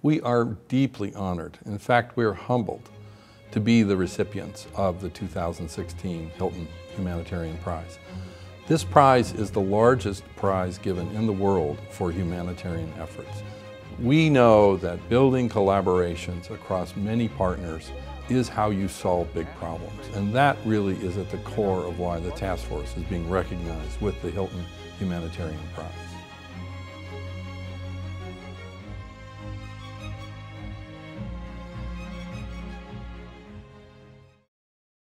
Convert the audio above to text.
We are deeply honored. In fact, we are humbled to be the recipients of the 2016 Hilton Humanitarian Prize. This prize is the largest prize given in the world for humanitarian efforts. We know that building collaborations across many partners is how you solve big problems. And that really is at the core of why the task force is being recognized with the Hilton Humanitarian Prize.